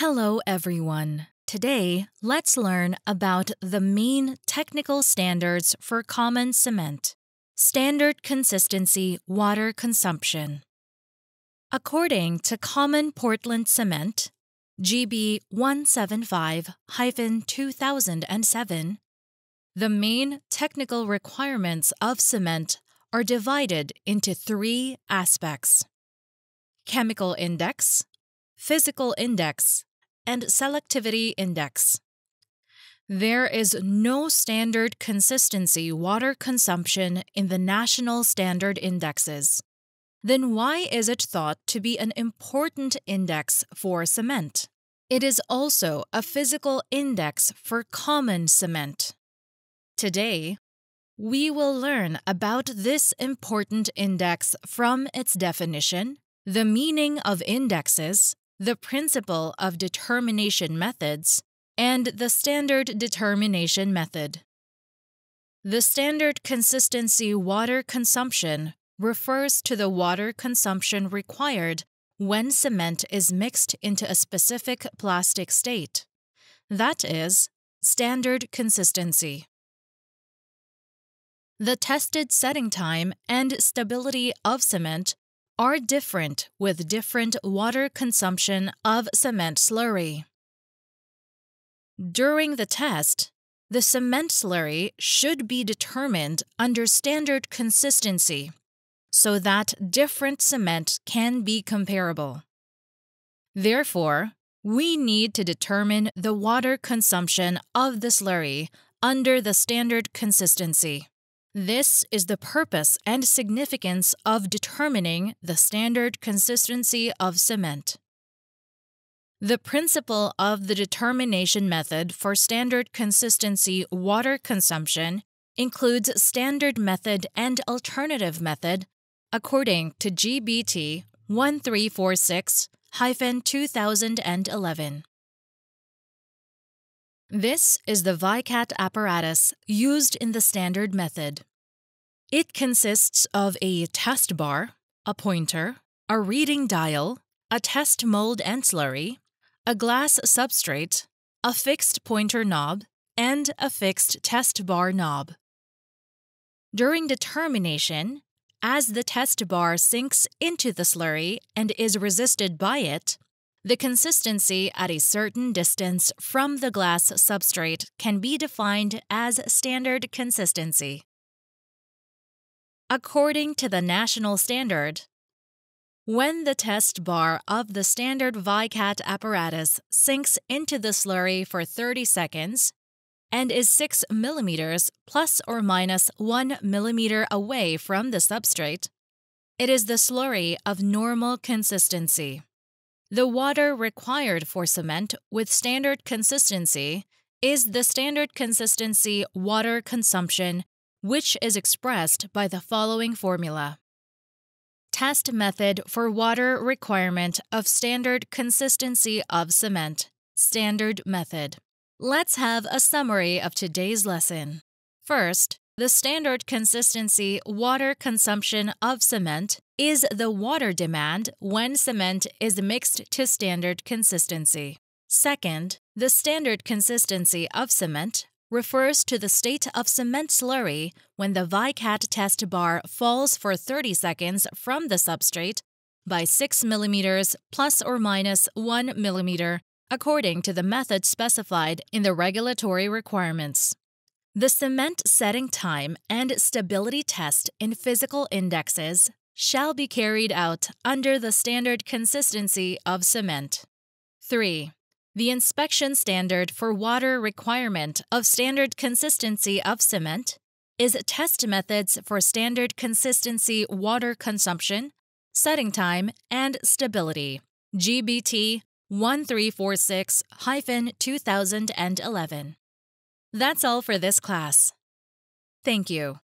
Hello, everyone. Today, let's learn about the main technical standards for common cement. Standard consistency water consumption. According to Common Portland Cement, GB 175 2007, the main technical requirements of cement are divided into three aspects chemical index, physical index, and selectivity index. There is no standard consistency water consumption in the national standard indexes. Then why is it thought to be an important index for cement? It is also a physical index for common cement. Today, we will learn about this important index from its definition, the meaning of indexes, the principle of determination methods, and the standard determination method. The standard consistency water consumption refers to the water consumption required when cement is mixed into a specific plastic state. That is, standard consistency. The tested setting time and stability of cement are different with different water consumption of cement slurry. During the test, the cement slurry should be determined under standard consistency so that different cement can be comparable. Therefore, we need to determine the water consumption of the slurry under the standard consistency. This is the purpose and significance of determining the standard consistency of cement. The principle of the determination method for standard consistency water consumption includes standard method and alternative method according to GBT 1346 2011. This is the VICAT apparatus used in the standard method. It consists of a test bar, a pointer, a reading dial, a test mold and slurry, a glass substrate, a fixed pointer knob, and a fixed test bar knob. During determination, as the test bar sinks into the slurry and is resisted by it, the consistency at a certain distance from the glass substrate can be defined as standard consistency. According to the national standard, when the test bar of the standard VICAT apparatus sinks into the slurry for 30 seconds and is 6 millimeters plus or minus 1 millimeter away from the substrate, it is the slurry of normal consistency. The water required for cement with standard consistency is the standard consistency water consumption, which is expressed by the following formula. Test method for water requirement of standard consistency of cement. Standard method. Let's have a summary of today's lesson. First, the standard consistency water consumption of cement is the water demand when cement is mixed to standard consistency. Second, the standard consistency of cement refers to the state of cement slurry when the VICAT test bar falls for 30 seconds from the substrate by 6 mm plus or minus 1 mm according to the method specified in the regulatory requirements. The cement setting time and stability test in physical indexes shall be carried out under the standard consistency of cement. 3. The inspection standard for water requirement of standard consistency of cement is test methods for standard consistency water consumption, setting time, and stability. GBT 1346 2011. That's all for this class. Thank you.